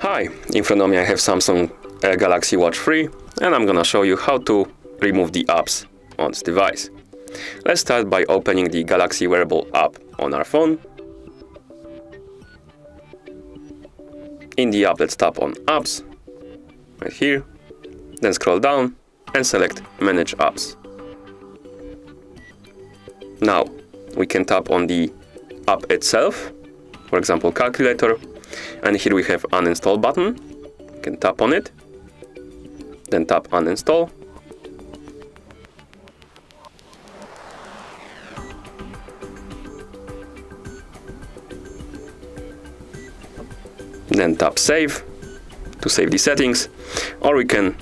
Hi, in front of me I have Samsung uh, Galaxy Watch 3 and I'm gonna show you how to remove the apps on this device. Let's start by opening the Galaxy Wearable app on our phone. In the app, let's tap on Apps, right here, then scroll down and select Manage Apps. Now, we can tap on the app itself, for example, Calculator, and here we have uninstall button. You can tap on it, then tap uninstall. Then tap save to save the settings, or we can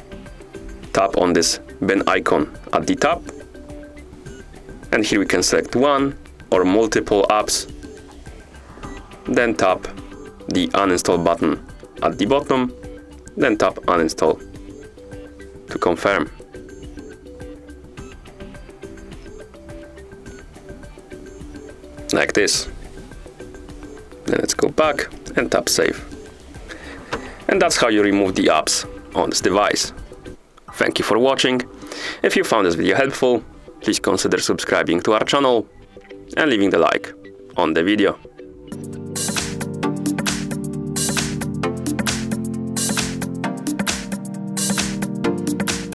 tap on this bin icon at the top. And here we can select one or multiple apps. Then tap the uninstall button at the bottom, then tap uninstall to confirm. Like this. Then let's go back and tap save. And that's how you remove the apps on this device. Thank you for watching. If you found this video helpful, please consider subscribing to our channel and leaving the like on the video.